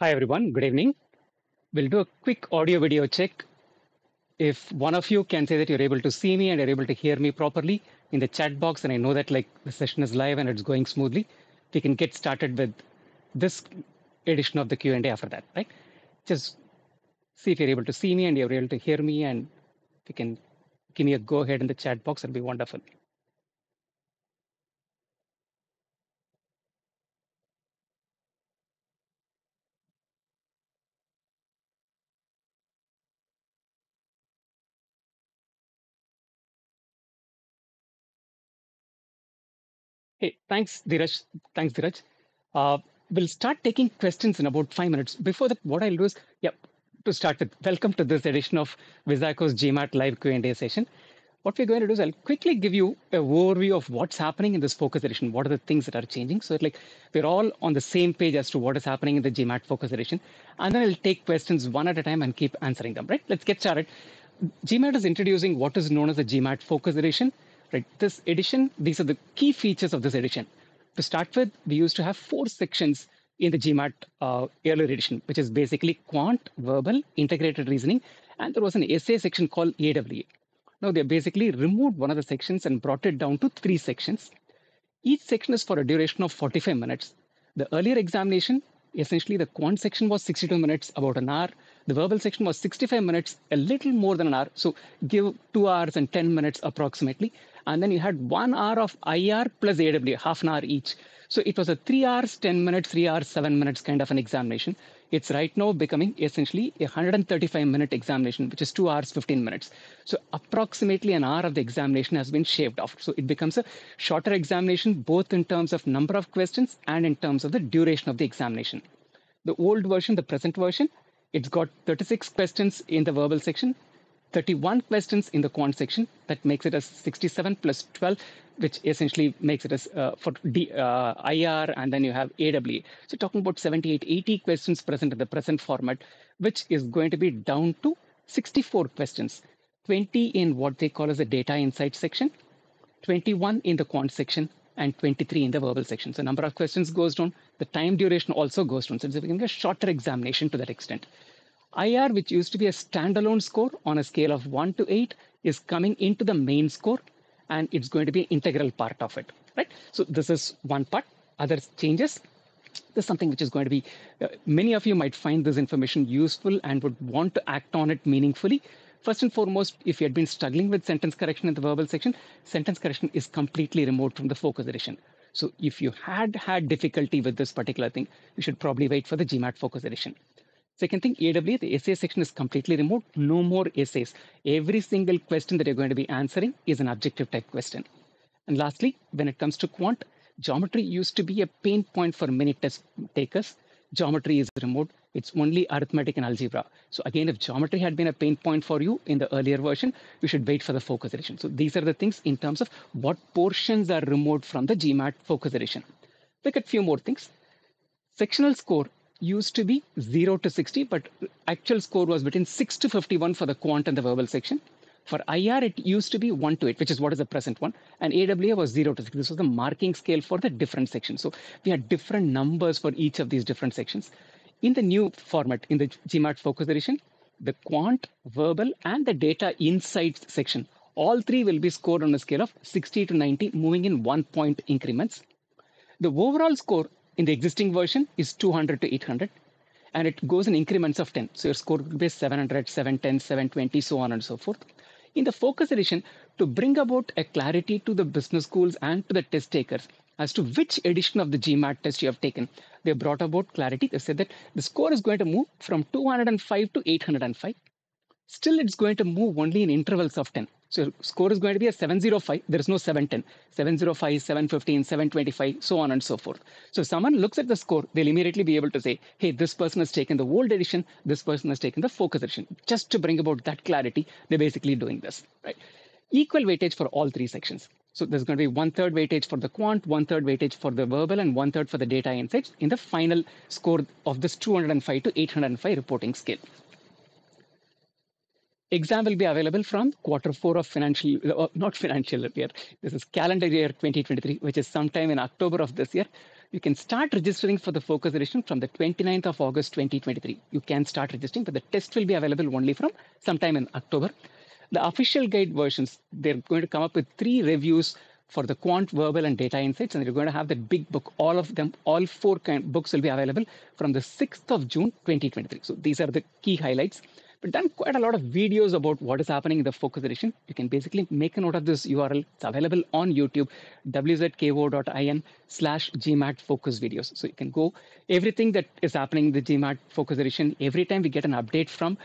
Hi, everyone. Good evening. We'll do a quick audio video check. If one of you can say that you're able to see me and you're able to hear me properly in the chat box, and I know that like the session is live and it's going smoothly, we can get started with this edition of the Q&A after that, right? Just see if you're able to see me and you're able to hear me and if you can give me a go ahead in the chat box, it'll be wonderful. Hey, thanks, Dheeraj. Thanks, Dheeraj. Uh, we'll start taking questions in about five minutes. Before that, what I'll do is, yeah, to start with, welcome to this edition of Wizako's GMAT live Q&A session. What we're going to do is I'll quickly give you a overview of what's happening in this focus edition. What are the things that are changing? So it's like we're all on the same page as to what is happening in the GMAT focus edition. And then I'll take questions one at a time and keep answering them, right? Let's get started. GMAT is introducing what is known as the GMAT focus edition right? This edition, these are the key features of this edition. To start with, we used to have four sections in the GMAT uh, earlier edition, which is basically quant, verbal, integrated reasoning, and there was an essay section called AWA. Now they basically removed one of the sections and brought it down to three sections. Each section is for a duration of 45 minutes. The earlier examination, essentially the quant section was 62 minutes, about an hour. The verbal section was 65 minutes, a little more than an hour. So give two hours and 10 minutes approximately and then you had one hour of IR plus AW, half an hour each. So it was a three hours, 10 minutes, three hours, seven minutes kind of an examination. It's right now becoming essentially a 135 minute examination, which is two hours, 15 minutes. So approximately an hour of the examination has been shaved off. So it becomes a shorter examination, both in terms of number of questions and in terms of the duration of the examination. The old version, the present version, it's got 36 questions in the verbal section, 31 questions in the quant section. That makes it as 67 plus 12, which essentially makes it as uh, for D, uh, IR, and then you have AWA. So talking about 78, 80 questions present in the present format, which is going to be down to 64 questions, 20 in what they call as the data insight section, 21 in the quant section, and 23 in the verbal section. So number of questions goes down. The time duration also goes down. So it's becoming a shorter examination to that extent. IR, which used to be a standalone score on a scale of 1 to 8, is coming into the main score and it's going to be an integral part of it, right? So this is one part. Other changes, this is something which is going to be, uh, many of you might find this information useful and would want to act on it meaningfully. First and foremost, if you had been struggling with sentence correction in the verbal section, sentence correction is completely removed from the focus edition. So if you had had difficulty with this particular thing, you should probably wait for the GMAT focus edition. Second thing, AWA, the essay section is completely removed. No more essays. Every single question that you're going to be answering is an objective type question. And lastly, when it comes to quant, geometry used to be a pain point for many test takers. Geometry is removed. It's only arithmetic and algebra. So again, if geometry had been a pain point for you in the earlier version, you should wait for the focus edition. So these are the things in terms of what portions are removed from the GMAT focus edition. Look at a few more things. Sectional score used to be 0 to 60, but actual score was between 6 to 51 for the quant and the verbal section. For IR, it used to be 1 to 8, which is what is the present one. And AWA was 0 to 6. This was the marking scale for the different sections. So we had different numbers for each of these different sections. In the new format, in the GMAT Focus Edition, the quant, verbal, and the data insights section, all three will be scored on a scale of 60 to 90, moving in one point increments. The overall score in the existing version is 200 to 800 and it goes in increments of 10 so your score could be 700 710 720 so on and so forth in the focus edition to bring about a clarity to the business schools and to the test takers as to which edition of the GMAT test you have taken. They brought about clarity. They said that the score is going to move from 205 to 805. Still, it's going to move only in intervals of 10. So score is going to be a 705. There is no 710. 705, 715, 725, so on and so forth. So if someone looks at the score, they'll immediately be able to say, hey, this person has taken the old edition, this person has taken the focus edition. Just to bring about that clarity, they're basically doing this, right? Equal weightage for all three sections. So there's going to be one third weightage for the quant, one third weightage for the verbal, and one third for the data insights in the final score of this 205 to 805 reporting scale. Exam will be available from quarter four of financial, uh, not financial year. This is calendar year 2023, which is sometime in October of this year. You can start registering for the focus edition from the 29th of August 2023. You can start registering, but the test will be available only from sometime in October. The official guide versions, they're going to come up with three reviews for the quant, verbal, and data insights, and you're going to have that big book. All of them, all four kind books will be available from the 6th of June 2023. So these are the key highlights. We've done quite a lot of videos about what is happening in the focus edition. You can basically make a note of this URL. It's available on YouTube, wzko.in slash GMAT focus videos. So you can go everything that is happening in the GMAT focus edition. Every time we get an update from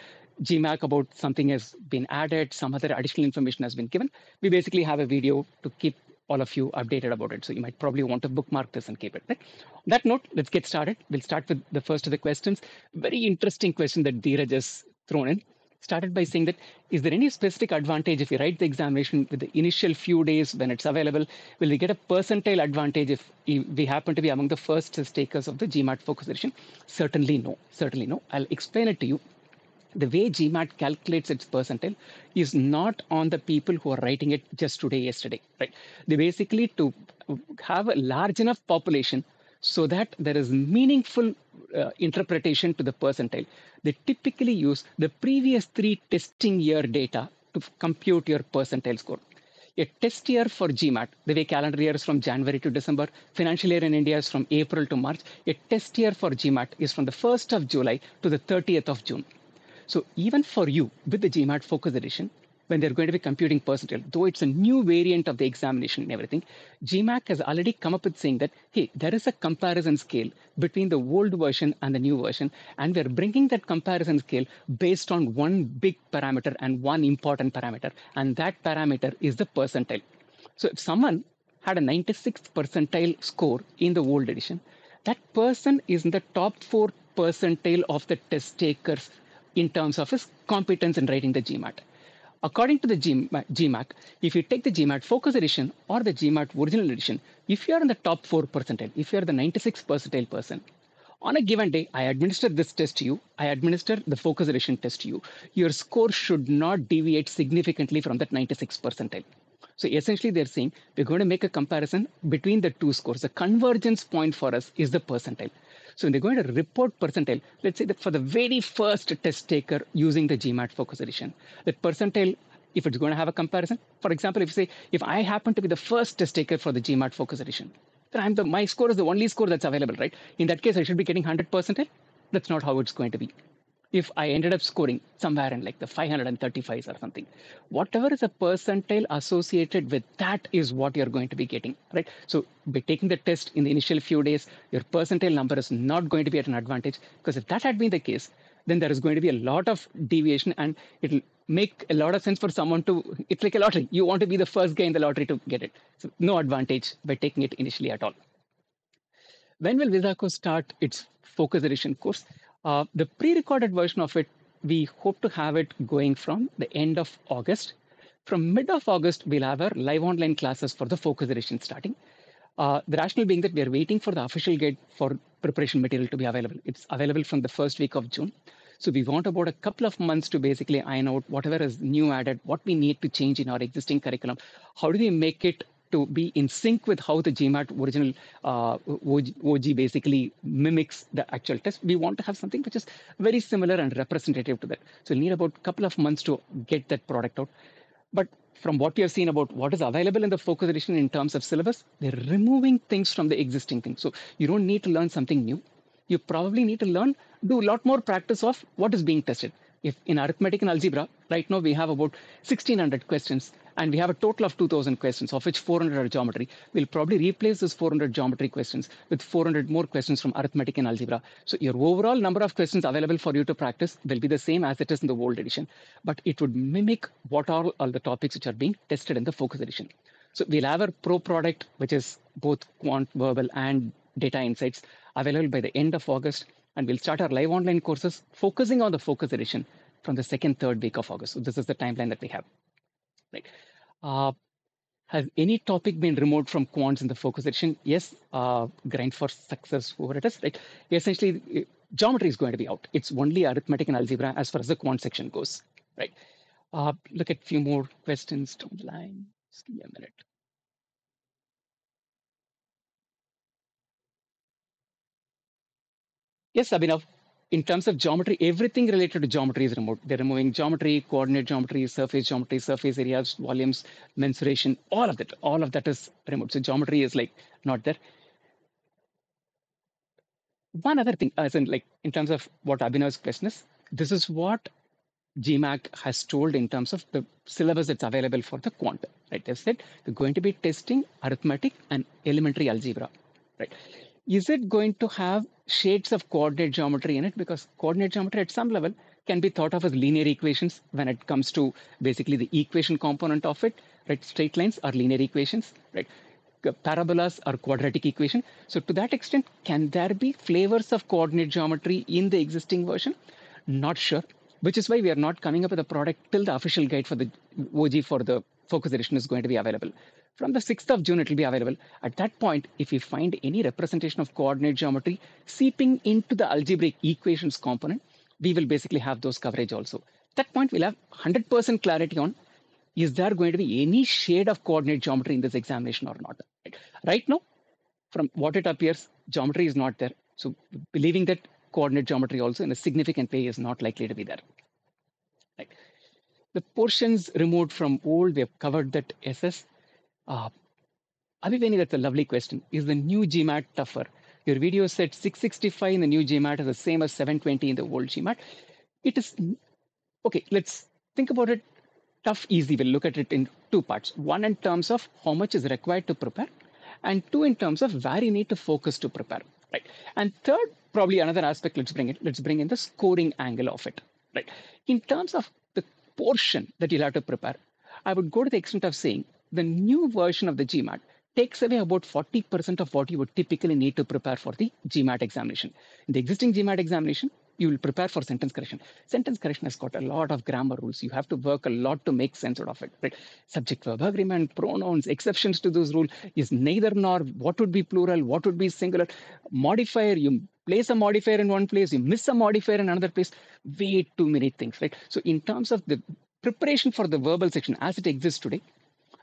GMAT about something has been added, some other additional information has been given, we basically have a video to keep all of you updated about it. So you might probably want to bookmark this and keep it. Right? On that note, let's get started. We'll start with the first of the questions. Very interesting question that Dheeraj has thrown in. Started by saying that is there any specific advantage if we write the examination with the initial few days when it's available? Will we get a percentile advantage if we happen to be among the first takers of the GMAT focus edition? Certainly no. Certainly no. I'll explain it to you the way GMAT calculates its percentile is not on the people who are writing it just today, yesterday, right? They basically to have a large enough population so that there is meaningful uh, interpretation to the percentile. They typically use the previous three testing year data to compute your percentile score. A test year for GMAT, the way calendar year is from January to December, financial year in India is from April to March. A test year for GMAT is from the 1st of July to the 30th of June. So even for you with the GMAT Focus Edition, when they're going to be computing percentile, though it's a new variant of the examination and everything, GMAT has already come up with saying that, hey, there is a comparison scale between the old version and the new version, and we're bringing that comparison scale based on one big parameter and one important parameter, and that parameter is the percentile. So if someone had a 96th percentile score in the old edition, that person is in the top four percentile of the test takers in terms of his competence in writing the GMAT. According to the GMAT, if you take the GMAT Focus Edition or the GMAT Original Edition, if you are in the top 4 percentile, if you are the 96 percentile person, on a given day, I administer this test to you, I administer the Focus Edition test to you, your score should not deviate significantly from that 96 percentile. So essentially, they're saying we're going to make a comparison between the two scores. The convergence point for us is the percentile. So when they're going to report percentile, let's say that for the very first test taker using the GMAT focus edition, that percentile, if it's going to have a comparison, for example, if you say, if I happen to be the first test taker for the GMAT focus edition, then I'm the, my score is the only score that's available, right? In that case, I should be getting 100 percentile. That's not how it's going to be if I ended up scoring somewhere in like the 535 or something, whatever is a percentile associated with that is what you're going to be getting, right? So by taking the test in the initial few days, your percentile number is not going to be at an advantage because if that had been the case, then there is going to be a lot of deviation and it'll make a lot of sense for someone to, it's like a lottery. You want to be the first guy in the lottery to get it. So no advantage by taking it initially at all. When will Wizako start its focus edition course? Uh, the pre-recorded version of it, we hope to have it going from the end of August. From mid of August, we'll have our live online classes for the focus edition starting. Uh, the rationale being that we are waiting for the official guide for preparation material to be available. It's available from the first week of June. So we want about a couple of months to basically iron out whatever is new added, what we need to change in our existing curriculum. How do we make it to be in sync with how the GMAT original uh, OG basically mimics the actual test. We want to have something which is very similar and representative to that. So we need about a couple of months to get that product out. But from what we have seen about what is available in the focus edition in terms of syllabus, they're removing things from the existing thing. So you don't need to learn something new. You probably need to learn, do a lot more practice of what is being tested. If in arithmetic and algebra, right now we have about 1600 questions and we have a total of 2000 questions, of which 400 are geometry. We'll probably replace those 400 geometry questions with 400 more questions from arithmetic and algebra. So your overall number of questions available for you to practice will be the same as it is in the old edition, but it would mimic what are all the topics which are being tested in the focus edition. So we'll have our pro product, which is both quant, verbal, and data insights available by the end of August. And we'll start our live online courses focusing on the focus edition from the second, third week of August. So this is the timeline that we have right? Uh, has any topic been removed from quants in the focus edition? Yes, uh, grind for success, whoever it is, right? Essentially, geometry is going to be out. It's only arithmetic and algebra as far as the quant section goes, right? Uh, look at a few more questions down the line. Just give me a minute. Yes, Abhinav. In terms of geometry, everything related to geometry is removed. They're removing geometry, coordinate geometry, surface geometry, surface areas, volumes, mensuration, all of that. All of that is removed. So geometry is like not there. One other thing, as in like in terms of what Abhinav's question is, this is what GMAC has told in terms of the syllabus that's available for the quant. Right? They've said they're going to be testing arithmetic and elementary algebra. Right? Is it going to have shades of coordinate geometry in it? Because coordinate geometry at some level can be thought of as linear equations when it comes to basically the equation component of it. Right? Straight lines are linear equations. Right? parabolas are quadratic equation. So to that extent, can there be flavors of coordinate geometry in the existing version? Not sure which is why we are not coming up with a product till the official guide for the OG for the focus edition is going to be available. From the 6th of June, it will be available. At that point, if you find any representation of coordinate geometry seeping into the algebraic equations component, we will basically have those coverage also. At that point, we'll have 100% clarity on is there going to be any shade of coordinate geometry in this examination or not. Right, right now, from what it appears, geometry is not there. So believing that coordinate geometry also in a significant way is not likely to be there. Right. The portions removed from old, we have covered that SS. Uh, Abhiveni, that's a lovely question. Is the new GMAT tougher? Your video said 665 in the new GMAT is the same as 720 in the old GMAT. It is, okay, let's think about it tough, easy. We'll look at it in two parts. One in terms of how much is required to prepare, and two in terms of where you need to focus to prepare. Right. And third, probably another aspect, let's bring it, let's bring in the scoring angle of it. Right. In terms of the portion that you'll have to prepare, I would go to the extent of saying the new version of the GMAT takes away about 40% of what you would typically need to prepare for the GMAT examination. In the existing GMAT examination, you will prepare for sentence correction. Sentence correction has got a lot of grammar rules. You have to work a lot to make sense out of it. Right? Subject verb agreement, pronouns, exceptions to those rules is neither nor. What would be plural? What would be singular? Modifier. You place a modifier in one place. You miss a modifier in another place. Way too many things. Right? So in terms of the preparation for the verbal section as it exists today,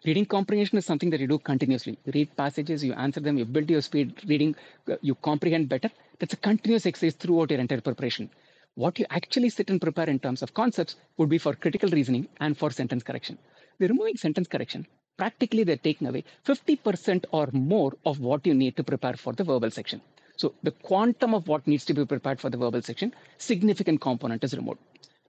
reading comprehension is something that you do continuously. You read passages, you answer them, you build your speed reading, uh, you comprehend better. That's a continuous exercise throughout your entire preparation. What you actually sit and prepare in terms of concepts would be for critical reasoning and for sentence correction. We're removing sentence correction. Practically, they're taking away 50% or more of what you need to prepare for the verbal section. So the quantum of what needs to be prepared for the verbal section, significant component is removed.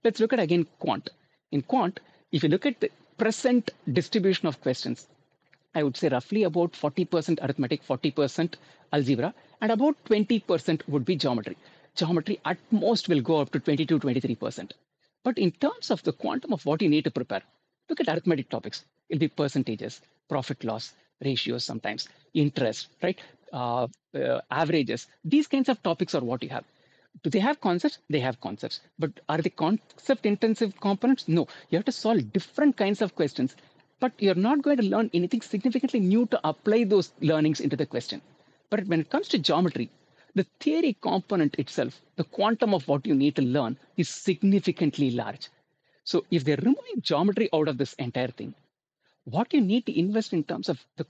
Let's look at again quant. In quant, if you look at the present distribution of questions, I would say roughly about 40% arithmetic, 40% algebra, and about 20% would be geometry. Geometry at most will go up to 22, 23%. But in terms of the quantum of what you need to prepare, look at arithmetic topics. It'll be percentages, profit loss, ratios sometimes, interest, right? Uh, uh, averages. These kinds of topics are what you have do they have concepts? They have concepts. But are they concept intensive components? No. You have to solve different kinds of questions, but you're not going to learn anything significantly new to apply those learnings into the question. But when it comes to geometry, the theory component itself, the quantum of what you need to learn is significantly large. So if they're removing geometry out of this entire thing, what you need to invest in terms of the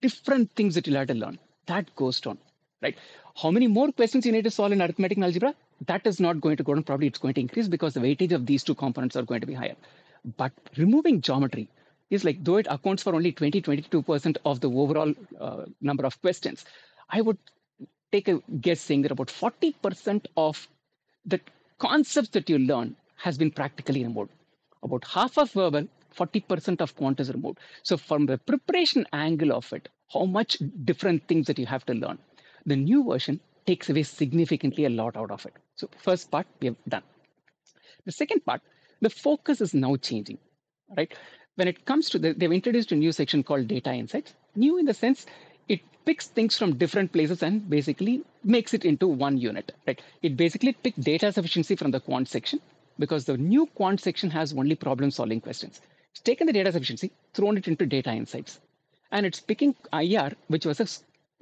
different things that you'll have to learn, that goes down right? How many more questions you need to solve in arithmetic and algebra? That is not going to go down. Probably it's going to increase because the weightage of these two components are going to be higher. But removing geometry is like, though it accounts for only 20, 22% of the overall uh, number of questions, I would take a guess saying that about 40% of the concepts that you learn has been practically removed. About half of verbal, 40% of quant is removed. So from the preparation angle of it, how much different things that you have to learn the new version takes away significantly a lot out of it. So first part we have done. The second part, the focus is now changing, right? When it comes to the, they've introduced a new section called data insights. New in the sense it picks things from different places and basically makes it into one unit, right? It basically picked data sufficiency from the quant section because the new quant section has only problem solving questions. It's taken the data sufficiency, thrown it into data insights. And it's picking IR, which was a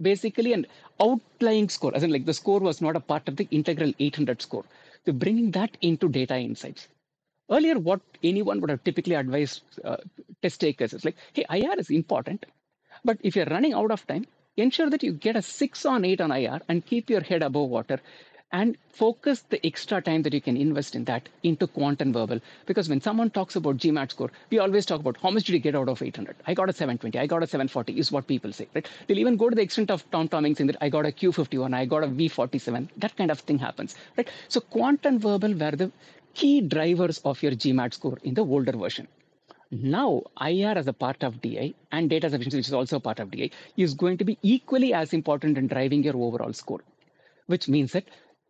basically an outlying score, as in like the score was not a part of the integral 800 score. So bringing that into data insights. Earlier, what anyone would have typically advised uh, test takers is like, hey, IR is important, but if you're running out of time, ensure that you get a six on eight on IR and keep your head above water and focus the extra time that you can invest in that into quant and verbal. Because when someone talks about GMAT score, we always talk about how much did you get out of 800? I got a 720, I got a 740 is what people say, right? They'll even go to the extent of tom tomming saying that I got a Q51, I got a V47. That kind of thing happens, right? So quant and verbal were the key drivers of your GMAT score in the older version. Now, IR as a part of DI and data sufficiency, which is also part of DI, is going to be equally as important in driving your overall score, which means that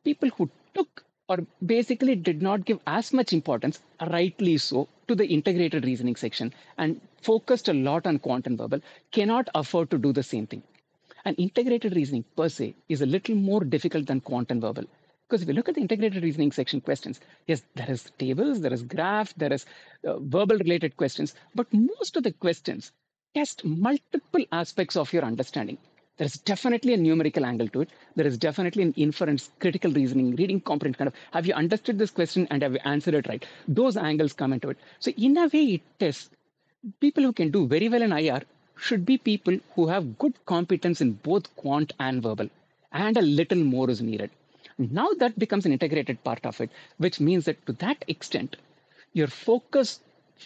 people who took or basically did not give as much importance, rightly so, to the integrated reasoning section and focused a lot on quant and verbal cannot afford to do the same thing. And integrated reasoning per se is a little more difficult than quant and verbal. Because if you look at the integrated reasoning section questions, yes, there is tables, there is graph, there is uh, verbal related questions, but most of the questions test multiple aspects of your understanding. There's definitely a numerical angle to it. There is definitely an inference, critical reasoning, reading comprehension kind of have you understood this question and have you answered it right? Those angles come into it. So in a way, it tests people who can do very well in IR should be people who have good competence in both quant and verbal, and a little more is needed. Now that becomes an integrated part of it, which means that to that extent, your focus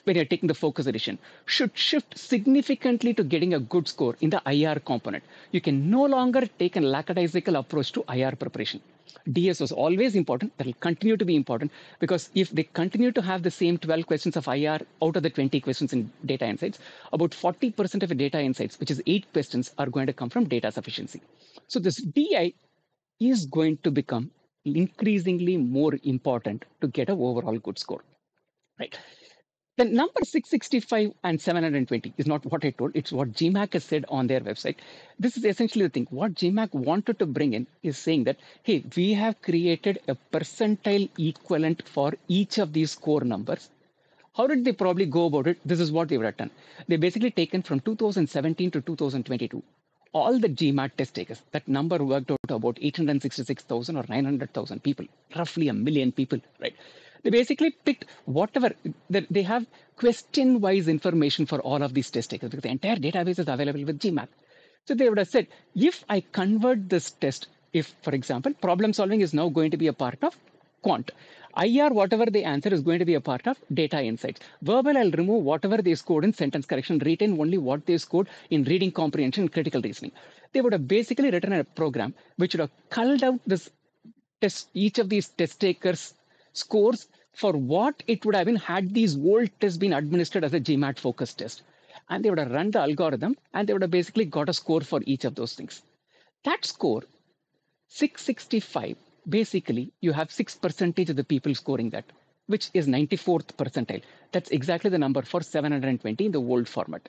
when you're taking the focus edition should shift significantly to getting a good score in the IR component. You can no longer take a lackadaisical approach to IR preparation. DS was always important. That will continue to be important because if they continue to have the same 12 questions of IR out of the 20 questions in data insights, about 40% of the data insights, which is eight questions, are going to come from data sufficiency. So this DI is going to become increasingly more important to get an overall good score. Right. The number 665 and 720 is not what I told, it's what GMAC has said on their website. This is essentially the thing. What GMAC wanted to bring in is saying that, hey, we have created a percentile equivalent for each of these core numbers. How did they probably go about it? This is what they would have done. They basically taken from 2017 to 2022 all the GMAT test takers, that number worked out to about 866,000 or 900,000 people, roughly a million people, right? They basically picked whatever, that they have question wise information for all of these test takers because the entire database is available with GMAT. So they would have said, if I convert this test, if, for example, problem solving is now going to be a part of quant. IR, whatever the answer is going to be a part of data insights. Verbal, I'll remove whatever they scored in sentence correction, retain only what they scored in reading comprehension critical reasoning. They would have basically written a program which would have culled out this test, each of these test takers scores for what it would have been had these old tests been administered as a GMAT focus test. And they would have run the algorithm and they would have basically got a score for each of those things. That score, 665, basically you have 6 percentage of the people scoring that, which is 94th percentile. That's exactly the number for 720 in the old format.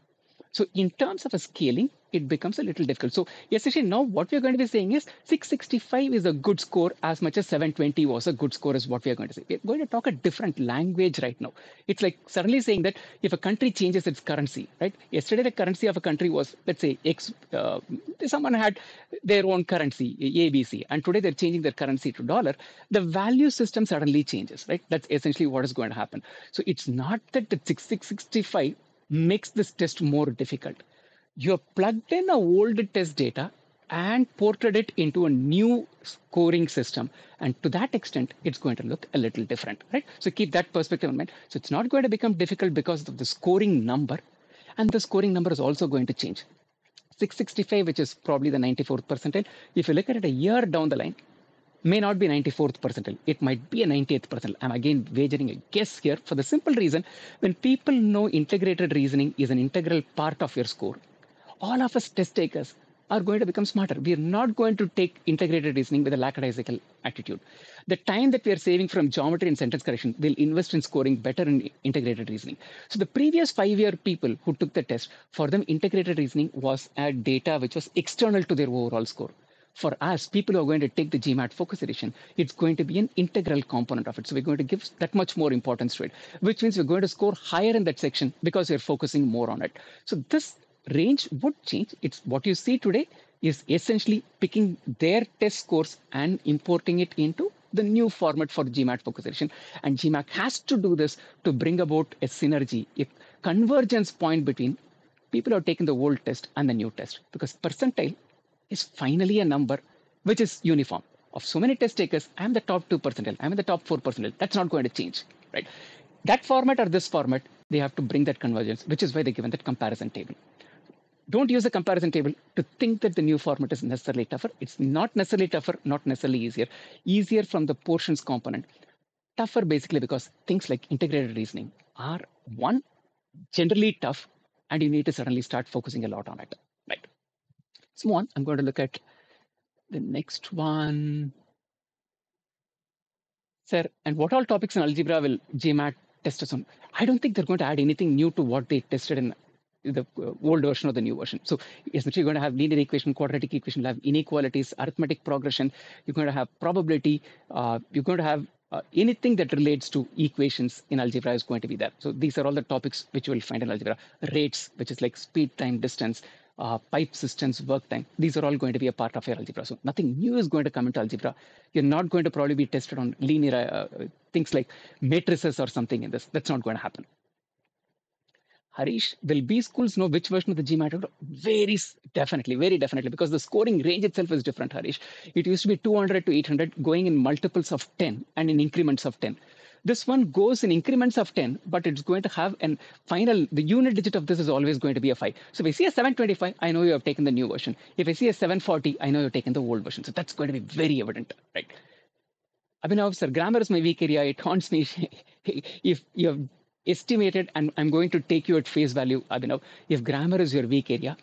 So in terms of a scaling, it becomes a little difficult. So essentially now what we're going to be saying is 665 is a good score as much as 720 was a good score is what we're going to say. We're going to talk a different language right now. It's like suddenly saying that if a country changes its currency, right? Yesterday the currency of a country was, let's say, X, uh, someone had their own currency, ABC, and today they're changing their currency to dollar. The value system suddenly changes, right? That's essentially what is going to happen. So it's not that the 6665 makes this test more difficult. You have plugged in a old test data and ported it into a new scoring system. And to that extent, it's going to look a little different, right? So keep that perspective in mind. So it's not going to become difficult because of the scoring number. And the scoring number is also going to change. 665, which is probably the 94th percentile. If you look at it a year down the line, may not be 94th percentile. It might be a 98th percentile. I'm again wagering a guess here for the simple reason when people know integrated reasoning is an integral part of your score, all of us test takers are going to become smarter. We are not going to take integrated reasoning with a lackadaisical attitude. The time that we are saving from geometry and sentence correction, we'll invest in scoring better in integrated reasoning. So the previous five-year people who took the test, for them, integrated reasoning was a data which was external to their overall score for us, people who are going to take the GMAT Focus Edition, it's going to be an integral component of it. So we're going to give that much more importance to it, which means we're going to score higher in that section because we're focusing more on it. So this range would change. It's what you see today is essentially picking their test scores and importing it into the new format for GMAT focus edition. And GMAT has to do this to bring about a synergy, a convergence point between people who taken the old test and the new test. Because percentile is finally a number which is uniform. Of so many test takers, I'm the top 2 percentile, I'm in the top 4 percentile. That's not going to change, right? That format or this format, they have to bring that convergence, which is why they're given that comparison table don't use a comparison table to think that the new format is necessarily tougher. It's not necessarily tougher, not necessarily easier. Easier from the portions component. Tougher basically because things like integrated reasoning are one, generally tough, and you need to suddenly start focusing a lot on it. Right. Let's move on. I'm going to look at the next one. Sir, and what all topics in algebra will GMAT test us on? I don't think they're going to add anything new to what they tested in the uh, old version or the new version. So essentially, you're going to have linear equation, quadratic equation, you'll have inequalities, arithmetic progression. You're going to have probability. Uh, you're going to have uh, anything that relates to equations in algebra is going to be there. So these are all the topics which you will find in algebra. Rates, which is like speed, time, distance, uh, pipe systems, work time. These are all going to be a part of your algebra. So nothing new is going to come into algebra. You're not going to probably be tested on linear uh, things like matrices or something in this. That's not going to happen. Harish, will B schools know which version of the GMAT? Very definitely, very definitely, because the scoring range itself is different, Harish. It used to be 200 to 800, going in multiples of 10 and in increments of 10. This one goes in increments of 10, but it's going to have an final, the unit digit of this is always going to be a 5. So if I see a 725, I know you have taken the new version. If I see a 740, I know you've taken the old version. So that's going to be very evident, right? Abhinav, sir, grammar is my weak area. It haunts me. if you have estimated, and I'm going to take you at face value, Abhinav. If grammar is your weak area,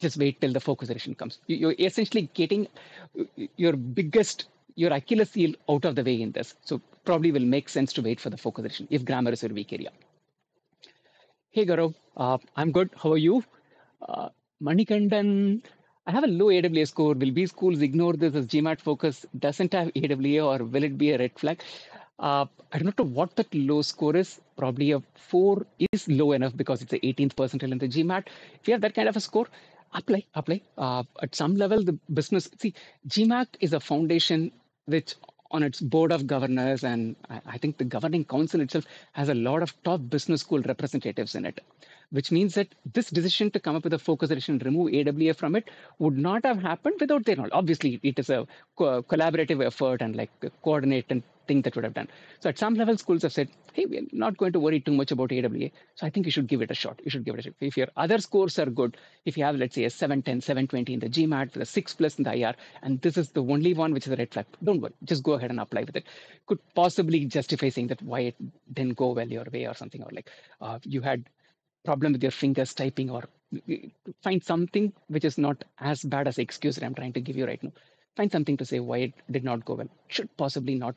just wait till the focus edition comes. You're essentially getting your biggest, your Achilles heel out of the way in this. So probably will make sense to wait for the focus edition if grammar is your weak area. Hey Gaurav, uh, I'm good. How are you? Uh, Manikandan, I have a low AWA score. Will B schools ignore this as GMAT focus doesn't have AWA or will it be a red flag? Uh, I don't know what that low score is. Probably a four is low enough because it's the 18th percentile in the GMAT. If you have that kind of a score, apply, apply. Uh, at some level, the business, see, GMAT is a foundation which on its board of governors, and I think the governing council itself has a lot of top business school representatives in it, which means that this decision to come up with a focus edition, remove AWA from it, would not have happened without their knowledge. Obviously, it is a co- collaborative effort and like coordinate and thing that would have done. So at some level, schools have said, hey, we're not going to worry too much about AWA. So I think you should give it a shot. You should give it a shot. If your other scores are good, if you have, let's say, a 710, 720 in the GMAT a 6 plus in the IR, and this is the only one which is a red flag, don't worry. Just go ahead and apply with it. Could possibly justify saying that why it didn't go well your way or something, or like uh, you had problem with your fingers typing or find something which is not as bad as the excuse that I'm trying to give you right now. Find something to say why it did not go well. Should possibly not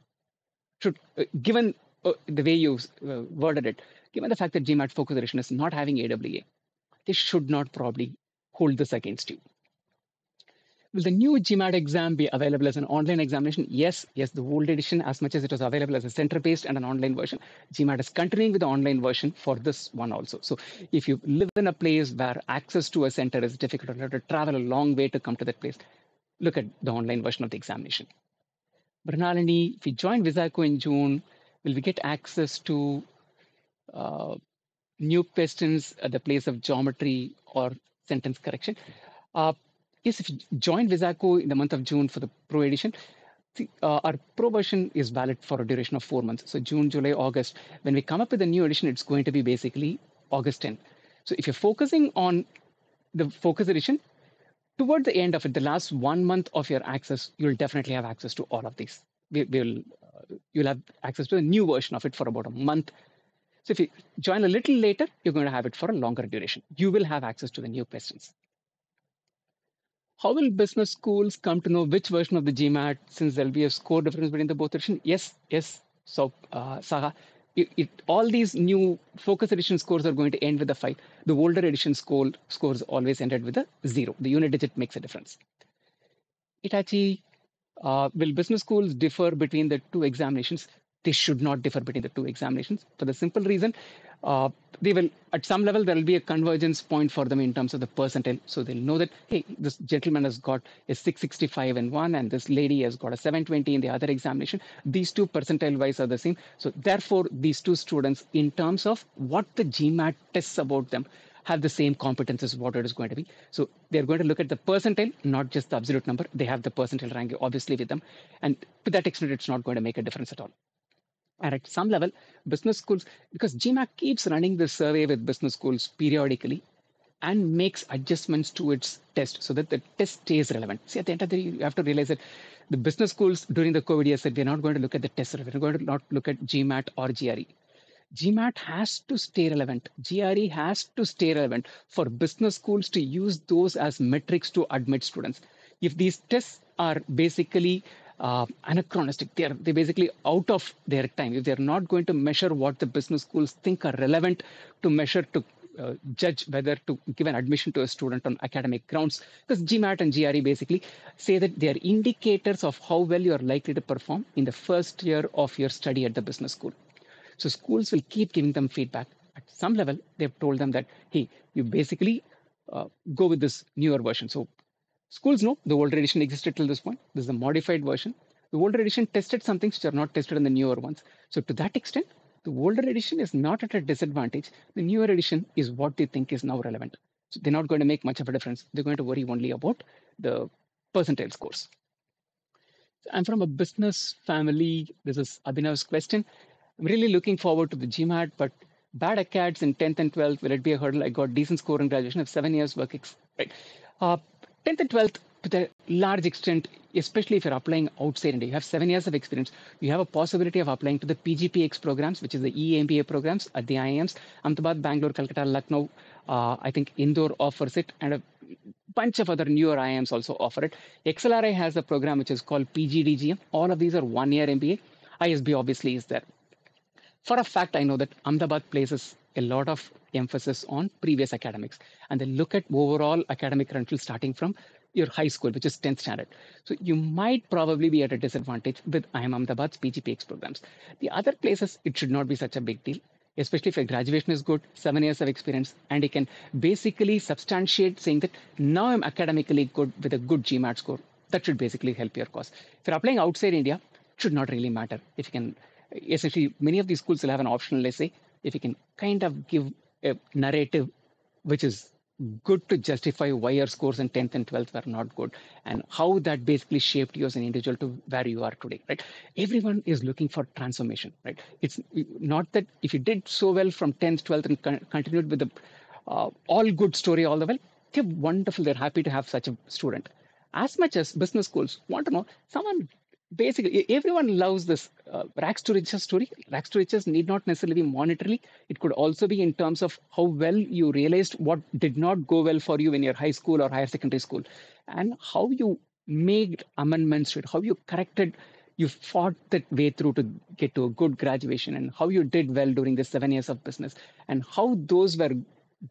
should, uh, given uh, the way you uh, worded it, given the fact that GMAT focus edition is not having AWA, they should not probably hold this against you. Will the new GMAT exam be available as an online examination? Yes, yes, the old edition, as much as it was available as a center-based and an online version, GMAT is continuing with the online version for this one also. So if you live in a place where access to a center is difficult, or you have to travel a long way to come to that place, look at the online version of the examination. Mrunalini, if we join Wizako in June, will we get access to uh, new questions at the place of geometry or sentence correction? Uh, yes, if you join Wizako in the month of June for the Pro edition, uh, our Pro version is valid for a duration of four months. So June, July, August. When we come up with a new edition, it's going to be basically August 10. So if you're focusing on the Focus edition, toward the end of it, the last one month of your access, you'll definitely have access to all of these. We, will uh, you'll have access to a new version of it for about a month. So if you join a little later, you're going to have it for a longer duration. You will have access to the new questions. How will business schools come to know which version of the GMAT, since there'll be a score difference between the both editions? Yes, yes. So, uh, Saha, it, it, all these new focus edition scores are going to end with a five. The older edition score, scores always ended with a zero. The unit digit makes a difference. Itachi, uh, will business schools differ between the two examinations? They should not differ between the two examinations for the simple reason uh, they will at some level there will be a convergence point for them in terms of the percentile so they'll know that hey this gentleman has got a 665 in one and this lady has got a 720 in the other examination these two percentile wise are the same so therefore these two students in terms of what the gmat tests about them have the same competence as what it is going to be. So they're going to look at the percentile, not just the absolute number. They have the percentile rank obviously with them. And to that extent, it's not going to make a difference at all. And at some level, business schools, because GMAT keeps running this survey with business schools periodically and makes adjustments to its test so that the test stays relevant. See, at the end of the day, you have to realize that the business schools during the COVID year said they're not going to look at the test, they're going to not look at GMAT or GRE. GMAT has to stay relevant. GRE has to stay relevant for business schools to use those as metrics to admit students. If these tests are basically uh, anachronistic, they're, they're basically out of their time. If they're not going to measure what the business schools think are relevant to measure to uh, judge whether to give an admission to a student on academic grounds because GMAT and GRE basically say that they are indicators of how well you are likely to perform in the first year of your study at the business school. So schools will keep giving them feedback. At some level, they've told them that, hey, you basically uh, go with this newer version. So schools know the older edition existed till this point. This is a modified version. The older edition tested some things which are not tested in the newer ones. So to that extent, the older edition is not at a disadvantage. The newer edition is what they think is now relevant. So they're not going to make much of a difference. They're going to worry only about the percentile scores. I'm from a business family. This is Abhinav's question. I'm really looking forward to the GMAT, but bad ACADS in 10th and 12th, will it be a hurdle? I got decent score in graduation. Have seven years work, ex- right? Uh, 10th and 12th, to the large extent, especially if you're applying outside India, you have seven years of experience, you have a possibility of applying to the PGPX programs, which is the EMBA programs at the IIMs, Ahmedabad, Bangalore, Calcutta, Lucknow. Uh, I think Indore offers it, and a bunch of other newer IIMs also offer it. XLRI has a program which is called PGDGM. All of these are one year MBA. ISB obviously is there for a fact, I know that Ahmedabad places a lot of emphasis on previous academics and they look at overall academic credentials starting from your high school, which is 10th standard. So you might probably be at a disadvantage with IIM Ahmedabad's PGPX programs. The other places, it should not be such a big deal, especially if your graduation is good, seven years of experience, and you can basically substantiate saying that now I'm academically good with a good GMAT score. That should basically help your cause. If you're applying outside India, it should not really matter if you can essentially many of these schools will have an optional essay if you can kind of give a narrative which is good to justify why your scores in 10th and 12th were not good and how that basically shaped you as an individual to where you are today right? Everyone is looking for transformation right? It's not that if you did so well from 10th 12th and con- continued with the uh, all good story all the way they're wonderful. They're happy to have such a student. As much as business schools want to know someone basically everyone loves this uh, rags to riches story. Rags to riches need not necessarily be monetarily. It could also be in terms of how well you realized what did not go well for you in your high school or higher secondary school and how you made amendments to it how you corrected you fought that way through to get to a good graduation and how you did well during the seven years of business and how those were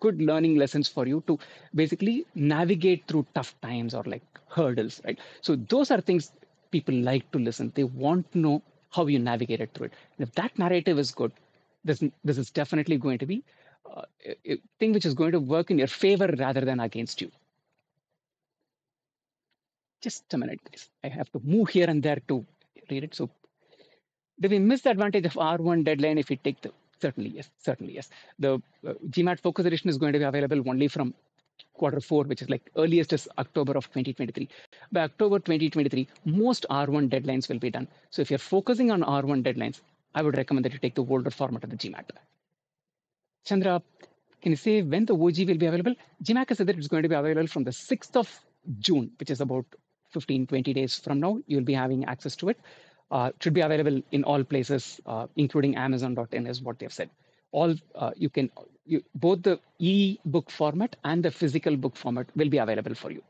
good learning lessons for you to basically navigate through tough times or like hurdles right? So those are things people like to listen. They want to know how you navigated through it. And if that narrative is good, this, this is definitely going to be uh, a thing which is going to work in your favor rather than against you. Just a minute, guys. I have to move here and there to read it. So, do we miss the advantage of R1 deadline if we take the certainly yes certainly yes the uh, gmat focus edition is going to be available only from quarter four, which is like earliest is October of 2023. By October 2023, most R1 deadlines will be done. So if you're focusing on R1 deadlines, I would recommend that you take the older format of the GMAT. Chandra, can you say when the OG will be available? GMAT has said that it's going to be available from the 6th of June, which is about 15, 20 days from now. You'll be having access to it. Uh, it should be available in all places, uh, including Amazon.in, is what they've said. All uh, you can you, both the e-book format and the physical book format will be available for you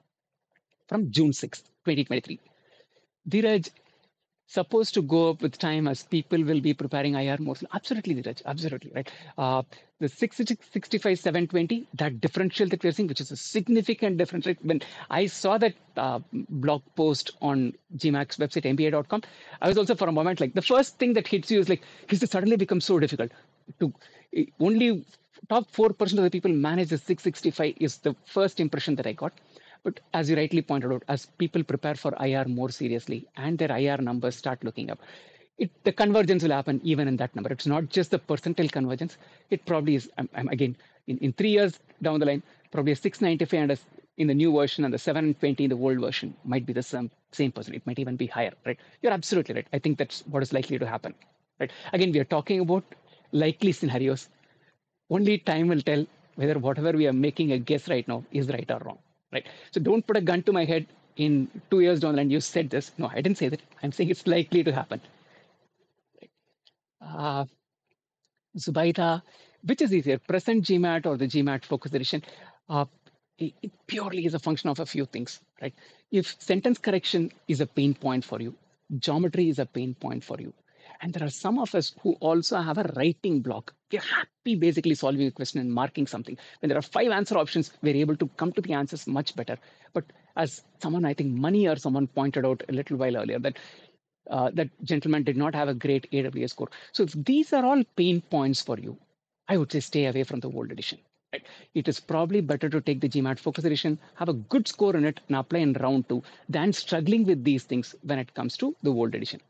from June 6th, 2023. Dheeraj, supposed to go up with time as people will be preparing IR more. Absolutely, Dheeraj. Absolutely, right. Uh, the 65, 720, that differential that we're seeing, which is a significant difference. When I saw that uh, blog post on GMAT's website, MBA.com, I was also for a moment like, the first thing that hits you is like, has it suddenly become so difficult to only top 4% of the people manage the 665 is the first impression that I got. But as you rightly pointed out, as people prepare for IR more seriously and their IR numbers start looking up, it, the convergence will happen even in that number. It's not just the percentile convergence. It probably is, um, um, again, in, in three years down the line, probably a 695 and a, in the new version and the 720 in the old version might be the same, same person. It might even be higher, right? You're absolutely right. I think that's what is likely to happen, right? Again, we are talking about likely scenarios. Only time will tell whether whatever we are making a guess right now is right or wrong right? So don't put a gun to my head in two years down the line. You said this. No, I didn't say that. I'm saying it's likely to happen. Right. Uh, Zubaida, which is easier, present GMAT or the GMAT focus edition? Uh, it, it purely is a function of a few things, right? If sentence correction is a pain point for you, geometry is a pain point for you, and there are some of us who also have a writing block. We're happy basically solving a question and marking something. When there are five answer options, we're able to come to the answers much better. But as someone, I think Money or someone pointed out a little while earlier, that uh, that gentleman did not have a great AWA score. So if these are all pain points for you, I would say stay away from the old edition. Right? It is probably better to take the GMAT Focus Edition, have a good score in it, and apply in round two than struggling with these things when it comes to the old edition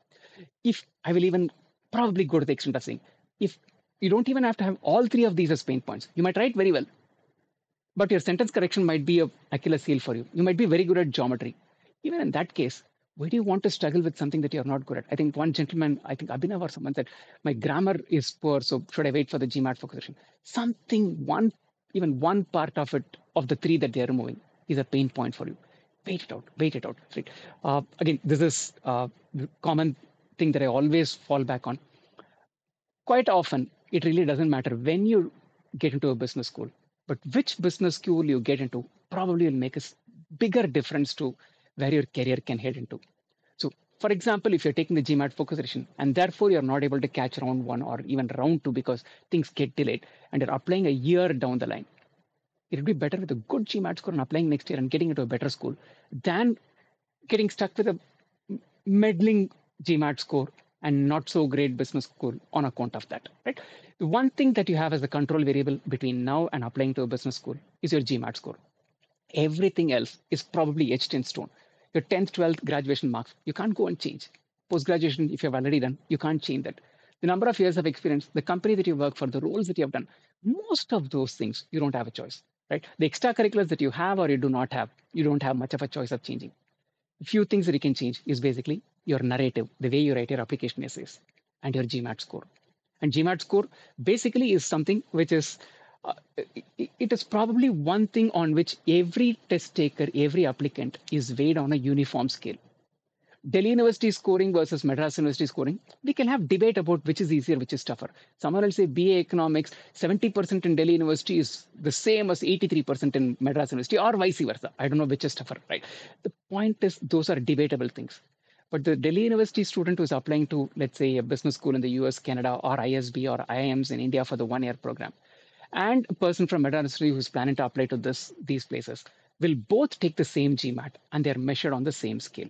if I will even probably go to the extent of saying, if you don't even have to have all three of these as pain points, you might write very well, but your sentence correction might be a Achilles heel for you. You might be very good at geometry. Even in that case, why do you want to struggle with something that you're not good at? I think one gentleman, I think Abhinav or someone said, my grammar is poor, so should I wait for the GMAT for focus Something, one, even one part of it, of the three that they're removing, is a pain point for you. Wait it out, wait it out. Right? Uh, again, this is uh, common thing that I always fall back on. Quite often, it really doesn't matter when you get into a business school, but which business school you get into probably will make a bigger difference to where your career can head into. So, for example, if you're taking the GMAT focus edition and therefore you're not able to catch round one or even round two because things get delayed and you're applying a year down the line, it would be better with a good GMAT score and applying next year and getting into a better school than getting stuck with a meddling GMAT score and not so great business score on account of that, right? The one thing that you have as a control variable between now and applying to a business school is your GMAT score. Everything else is probably etched in stone. Your 10th, 12th graduation marks, you can't go and change. Post graduation, if you've already done, you can't change that. The number of years of experience, the company that you work for, the roles that you have done, most of those things, you don't have a choice, right? The extracurriculars that you have or you do not have, you don't have much of a choice of changing. A few things that you can change is basically your narrative, the way you write your application essays, and your GMAT score. And GMAT score basically is something which is uh, it is probably one thing on which every test taker, every applicant is weighed on a uniform scale. Delhi University scoring versus Madras University scoring, we can have debate about which is easier, which is tougher. Someone will say BA economics, 70% in Delhi University is the same as 83% in Madras University, or vice versa. I don't know which is tougher, right? The point is, those are debatable things. But the Delhi University student who's applying to, let's say, a business school in the US, Canada, or ISB or IIMs in India for the one year program, and a person from Madras University who's planning to apply to this these places will both take the same GMAT and they're measured on the same scale.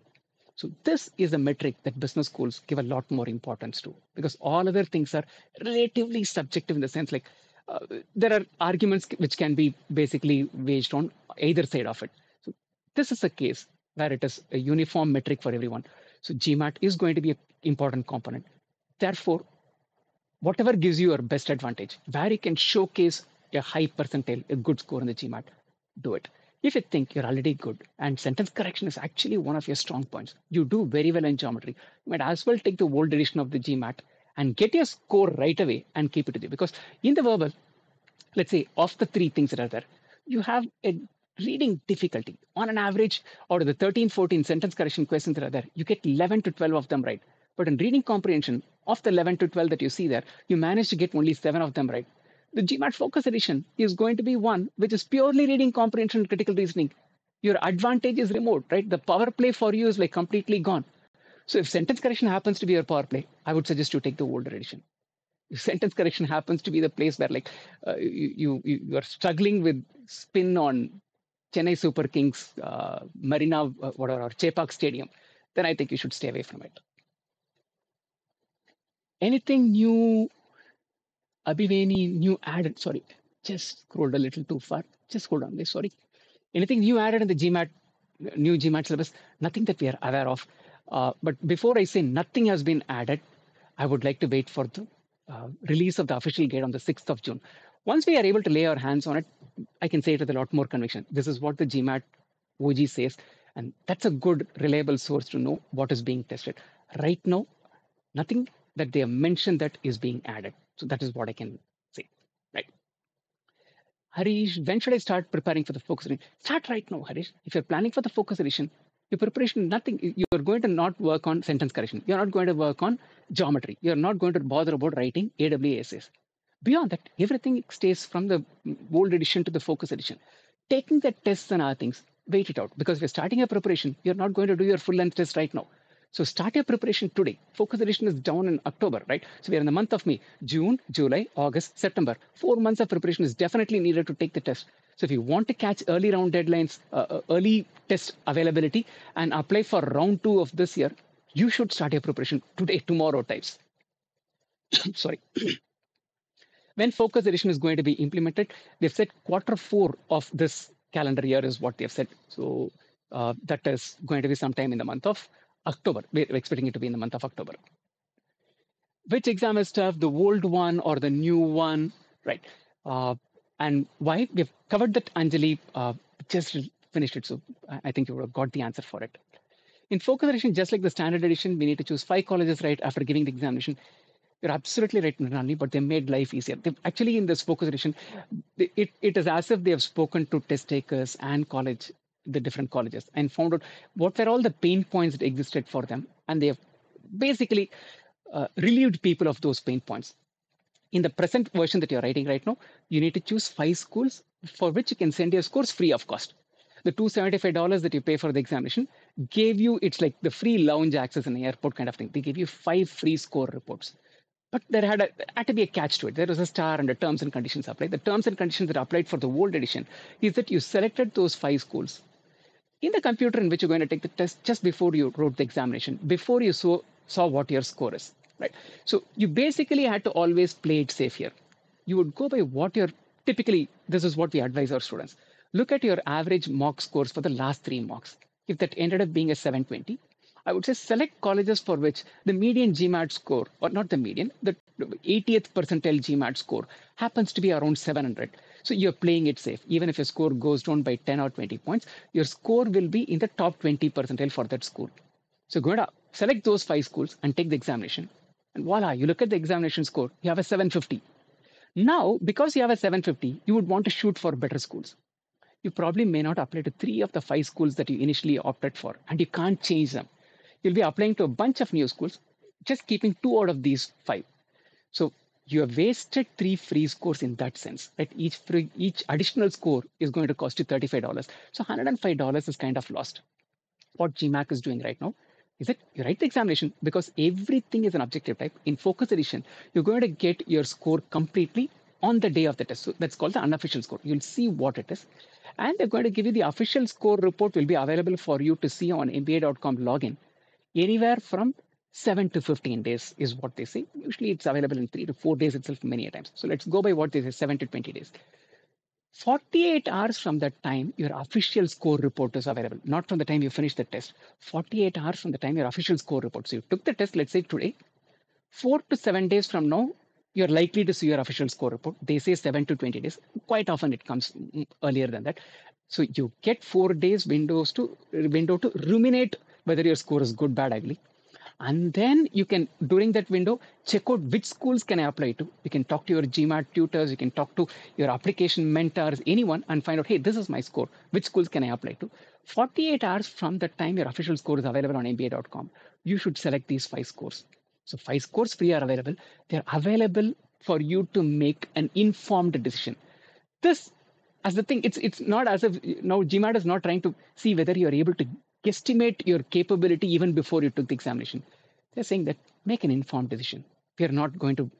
So this is a metric that business schools give a lot more importance to because all other things are relatively subjective in the sense like uh, there are arguments which can be basically waged on either side of it. So this is a case where it is a uniform metric for everyone. So GMAT is going to be an important component. Therefore, whatever gives you your best advantage, where you can showcase a high percentile, a good score in the GMAT, do it. If you think you're already good and sentence correction is actually one of your strong points, you do very well in geometry, you might as well take the old edition of the GMAT and get your score right away and keep it with you. Because in the verbal, let's say of the three things that are there, you have a reading difficulty. On an average, out of the 13, 14 sentence correction questions that are there, you get 11 to 12 of them right. But in reading comprehension, of the 11 to 12 that you see there, you manage to get only seven of them right. The GMAT Focus Edition is going to be one which is purely reading comprehension and critical reasoning. Your advantage is remote, right? The power play for you is like completely gone. So if sentence correction happens to be your power play, I would suggest you take the older edition. If sentence correction happens to be the place where like uh, you, you you are struggling with spin on Chennai Super Kings, uh, Marina, uh, whatever, or Chepauk Stadium, then I think you should stay away from it. Anything new, Abhiveni, new added? Sorry, just scrolled a little too far. Just hold on, sorry. Anything new added in the GMAT, new GMAT syllabus? Nothing that we are aware of. Uh, but before I say nothing has been added, I would like to wait for the uh, release of the official guide on the 6th of June. Once we are able to lay our hands on it, I can say it with a lot more conviction. This is what the GMAT OG says, and that's a good, reliable source to know what is being tested. Right now, nothing that they have mentioned that is being added. So that is what I can say, right? Harish, when should I start preparing for the focus edition? Start right now, Harish. If you're planning for the focus edition, your preparation, nothing, you're going to not work on sentence correction. You're not going to work on geometry. You're not going to bother about writing essays. Beyond that, everything stays from the old edition to the focus edition. Taking the tests and other things, wait it out because we're starting a preparation. You're not going to do your full length test right now. So start your preparation today. Focus edition is down in October, right? So we are in the month of May, June, July, August, September. Four months of preparation is definitely needed to take the test. So if you want to catch early round deadlines, uh, uh early test availability, and apply for round two of this year, you should start your preparation today, tomorrow types. Sorry. when focus edition is going to be implemented, they've said quarter four of this calendar year is what they've said. So uh, that is going to be sometime in the month of October. We're expecting it to be in the month of October. Which exam is tough, the old one or the new one, right? Uh, and why? We've covered that, Anjali, uh, just finished it. So I think you have got the answer for it. In focus edition, just like the standard edition, we need to choose five colleges right after giving the examination. You're absolutely right, Nirali, but they made life easier. They've, actually, in this focus edition, it, it is as if they have spoken to test takers and college the different colleges and found out what were all the pain points that existed for them. And they have basically uh, relieved people of those pain points. In the present version that you're writing right now, you need to choose five schools for which you can send your scores free of cost. The $275 that you pay for the examination gave you, it's like the free lounge access in the airport kind of thing. They gave you five free score reports. But there had, a, had to be a catch to it. There was a star the terms and conditions applied. The terms and conditions that applied for the old edition is that you selected those five schools in the computer in which you're going to take the test just before you wrote the examination, before you saw, saw what your score is, right? So you basically had to always play it safe here. You would go by what your typically, this is what we advise our students. Look at your average mock scores for the last three mocks. If that ended up being a 720, I would say select colleges for which the median GMAT score, or not the median, the 80th percentile GMAT score happens to be around 700. So you're playing it safe. Even if your score goes down by 10 or 20 points, your score will be in the top 20 percentile for that school. So go ahead, select those five schools and take the examination. And voila, you look at the examination score, you have a 750. Now, because you have a 750, you would want to shoot for better schools. You probably may not apply to three of the five schools that you initially opted for, and you can't change them. You'll be applying to a bunch of new schools, just keeping two out of these five. So you have wasted three free scores in that sense right each free each additional score is going to cost you $35 so $105 is kind of lost. What gmac is doing right now is that you write the examination because everything is an objective type. In focus edition you're going to get your score completely on the day of the test. So that's called the unofficial score. You'll see what it is. And they're going to give you the official score report will be available for you to see on mba.com login anywhere from 7 to 15 days is what they say. Usually it's available in 3 to 4 days itself many times. So let's go by what they say 7 to 20 days. 48 hours from that time, your official score report is available, not from the time you finish the test. 48 hours from the time your official score report. So you took the test, let's say today, four to seven days from now, you're likely to see your official score report. They say seven to 20 days. Quite often it comes earlier than that. So you get four days windows to window to ruminate whether your score is good, bad, ugly. And then you can during that window check out which schools can i apply to. You can talk to your gmat tutors you can talk to your application mentors anyone and find out hey this is my score. Which schools can i apply to? 48 hours from the time your official score is available on mba.com you should select these five scores. So five scores free are available. They're available for you to make an informed decision. This as the thing it's it's not as if now gmat is not trying to see whether you're able to guesstimate your capability even before you took the examination. They're saying that make an informed decision. We are not going to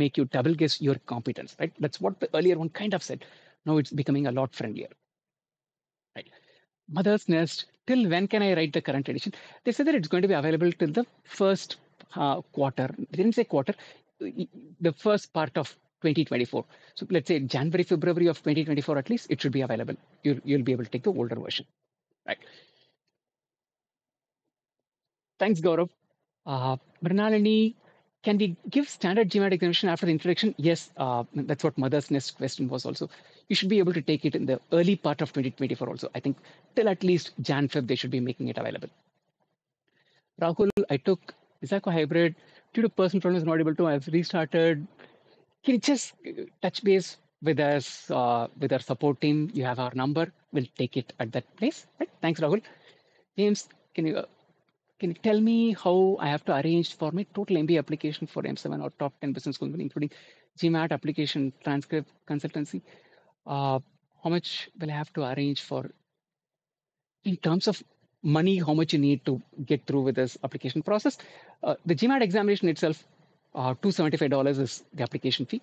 make you double guess your competence, right? That's what the earlier one kind of said. Now it's becoming a lot friendlier, right? Mother's Nest, till when can I write the current edition? They said that it's going to be available till the first uh, quarter. They didn't say quarter, the first part of 2024. So let's say January, February of 2024 at least, it should be available. You'll, you'll be able to take the older version, right? Thanks, Gaurav. Uh, can we give standard GMAT examination after the introduction? Yes, uh, that's what Mother's Nest question was also. You should be able to take it in the early part of 2024 also. I think till at least Jan, Feb, they should be making it available. Rahul, I took Wizako Hybrid. Due to personal problems, not able to. I've restarted. Can you just touch base with us, uh, with our support team? You have our number. We'll take it at that place. Right? Thanks, Rahul. James, can you can you tell me how I have to arrange for my total MBA application for M7 or top 10 business schools, including GMAT application, transcript, consultancy? Uh, how much will I have to arrange for in terms of money, how much you need to get through with this application process? Uh, the GMAT examination itself, uh, $275 is the application fee.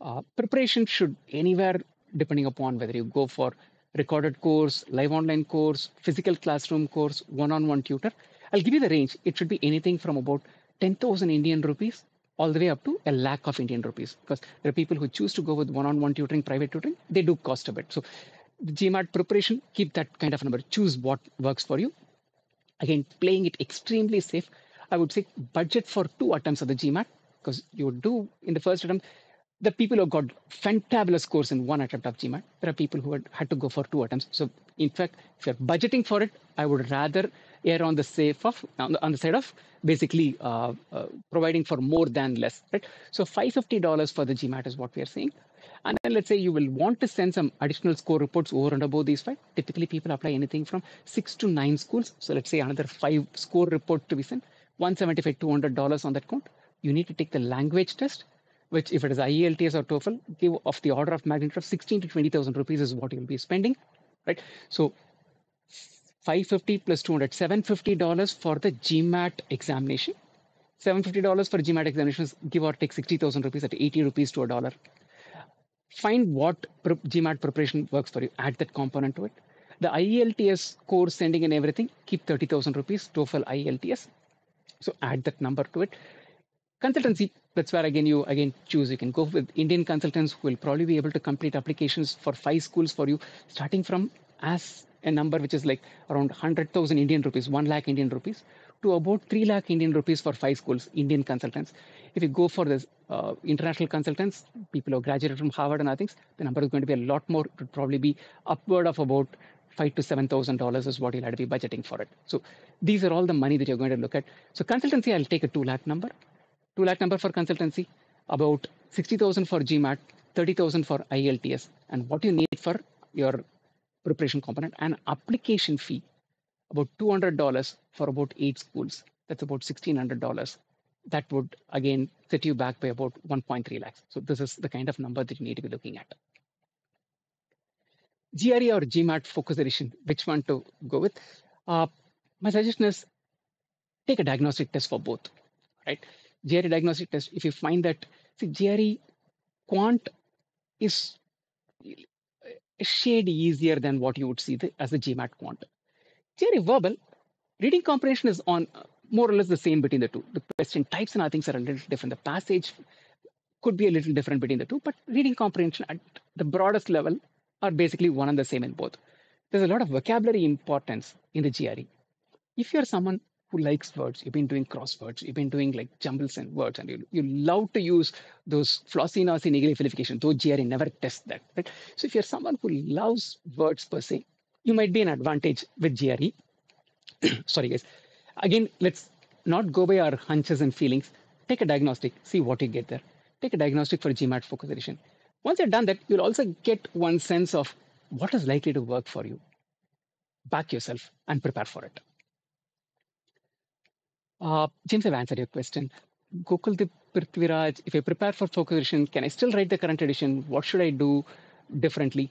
Uh, preparation should anywhere depending upon whether you go for recorded course, live online course, physical classroom course, one-on-one tutor I'll give you the range. It should be anything from about 10,000 Indian rupees all the way up to a lakh of Indian rupees because there are people who choose to go with one-on-one tutoring, private tutoring. They do cost a bit. So GMAT preparation, keep that kind of number. Choose what works for you. Again, playing it extremely safe. I would say budget for two attempts of the GMAT because you would do in the first attempt. The people who got fantabulous scores in one attempt of GMAT, there are people who had, had to go for two attempts. So in fact, if you're budgeting for it, I would rather err on the safe of on the, side of basically uh, uh, providing for more than less, right? So $550 for the GMAT is what we are saying. And then let's say you will want to send some additional score reports over and above these five. Typically, people apply anything from six to nine schools. So let's say another five score report to be sent, 175 $200 on that count. You need to take the language test, which if it is IELTS or TOEFL, give of the order of magnitude of 16 to 20,000 rupees is what you'll be spending, right? So 550 plus 200 750 dollars for the gmat examination. 750 dollars for gmat examinations give or take 60000 rupees at 80 rupees to a dollar. Find what gmat preparation works for you. Add that component to it. The ielts course sending and everything keep 30000 rupees toefl ielts so add that number to it. Consultancy that's where again you again choose. You can go with indian consultants who will probably be able to complete applications for five schools for you starting from as a number which is like around 100,000 Indian rupees, 1 lakh Indian rupees, to about 3 lakh Indian rupees for five schools, Indian consultants. If you go for this uh, international consultants, people who graduated from Harvard and other things, the number is going to be a lot more. It would probably be upward of about five to seven thousand dollars is what you'll have to be budgeting for it. So these are all the money that you're going to look at. So consultancy, I'll take a two lakh number, two lakh number for consultancy, about sixty thousand for GMAT, thirty thousand for IELTS, and what you need for your preparation component and application fee about $200 for about eight schools. That's about $1,600. That would again set you back by about 1.3 lakhs. So this is the kind of number that you need to be looking at. GRE or GMAT focus edition, which one to go with? Uh, my suggestion is take a diagnostic test for both, right? GRE diagnostic test, if you find that, see, GRE quant is a shade easier than what you would see the, as a GMAT quant. GRE verbal, reading comprehension is on uh, more or less the same between the two. The question types and other things are a little different. The passage could be a little different between the two, but reading comprehension at the broadest level are basically one and the same in both. There's a lot of vocabulary importance in the GRE. If you're someone who likes words. You've been doing crosswords. You've been doing like jumbles and words, and you, you love to use those floccinaucinihilipilification. Though GRE never tests that. Right? So if you're someone who loves words per se, you might be an advantage with GRE. Sorry, guys. Again, let's not go by our hunches and feelings. Take a diagnostic, see what you get there. Take a diagnostic for GMAT focus edition. Once you've done that, you'll also get one sense of what is likely to work for you. Back yourself and prepare for it. Uh, James, I've answered your question. Gokul Prithviraj, if I prepare for focus edition, can I still write the current edition? What should I do differently?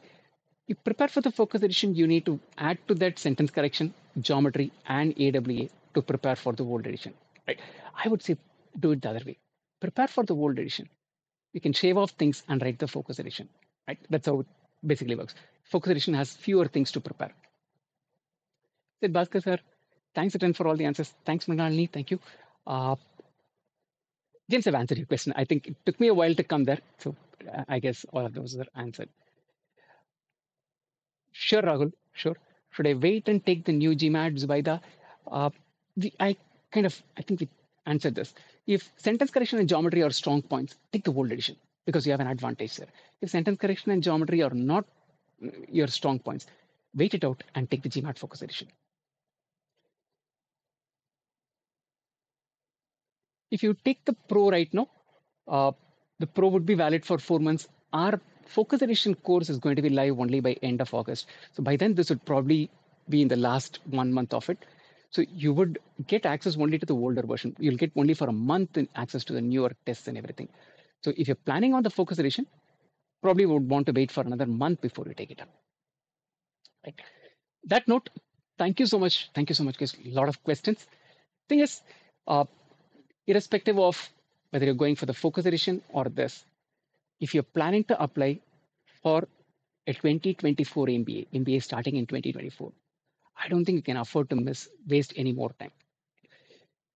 you prepare for the focus edition, you need to add to that sentence correction, geometry, and AWA to prepare for the world edition. Right? I would say do it the other way. Prepare for the world edition. You can shave off things and write the focus edition. Right? That's how it basically works. Focus edition has fewer things to prepare. Said Bhaskar sir, thanks again for all the answers. Thanks, Mrunalini. Thank you. Uh, James, I've answered your question. I think it took me a while to come there. So I guess all of those are answered. Sure, Rahul. Sure. Should I wait and take the new GMAT Zubaida? Uh, the, I kind of, I think we answered this. If sentence correction and geometry are strong points, take the old edition because you have an advantage there. If sentence correction and geometry are not your strong points, wait it out and take the GMAT focus edition. If you take the pro right now, uh, the pro would be valid for four months. Our focus edition course is going to be live only by end of August. So by then, this would probably be in the last one month of it. So you would get access only to the older version. You'll get only for a month in access to the newer tests and everything. So if you're planning on the focus edition, probably would want to wait for another month before you take it up. Right. That note, thank you so much. Thank you so much, guys. A lot of questions. Thing is, uh, irrespective of whether you're going for the focus edition or this, if you're planning to apply for a 2024 MBA, MBA starting in 2024, I don't think you can afford to miss waste any more time.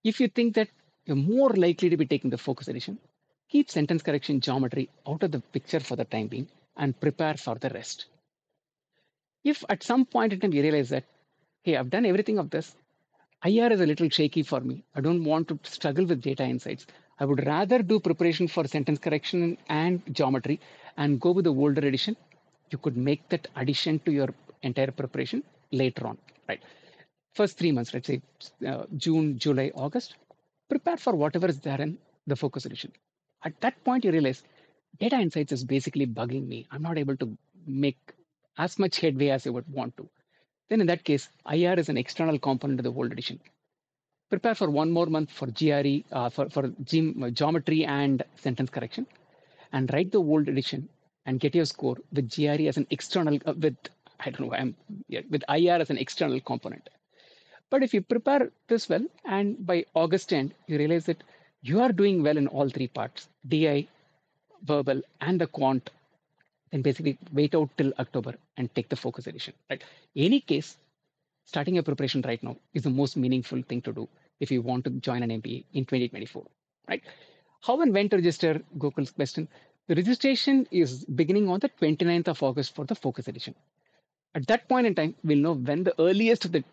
If you think that you're more likely to be taking the focus edition, keep sentence correction geometry out of the picture for the time being and prepare for the rest. If at some point in time you realize that, hey, I've done everything of this, IR is a little shaky for me. I don't want to struggle with data insights. I would rather do preparation for sentence correction and geometry and go with the older edition. You could make that addition to your entire preparation later on, right? First three months, let's say uh, June, July, August, prepare for whatever is there in the focus edition. At that point, you realize data insights is basically bugging me. I'm not able to make as much headway as I would want to then in that case, IR is an external component of the old edition. Prepare for one more month for GRE, uh, for, for geometry and sentence correction, and write the old edition and get your score with GRE as an external, uh, with, I don't know, I'm, yeah, with IR as an external component. But if you prepare this well, and by August end, you realize that you are doing well in all three parts, DI, verbal, and the quant then basically wait out till October and take the focus edition. Right. Any case, starting your preparation right now is the most meaningful thing to do if you want to join an MBA in 2024. Right. How and when to register? Gokul's question. The registration is beginning on the 29th of August for the focus edition. At that point in time, we'll know when the earliest of the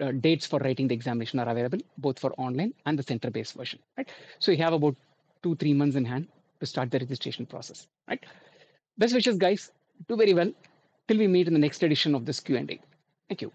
uh, dates for writing the examination are available, both for online and the center-based version. Right. So you have about two, three months in hand to start the registration process. Right. Best wishes, guys. Do very well. Till we meet in the next edition of this Q&A. Thank you.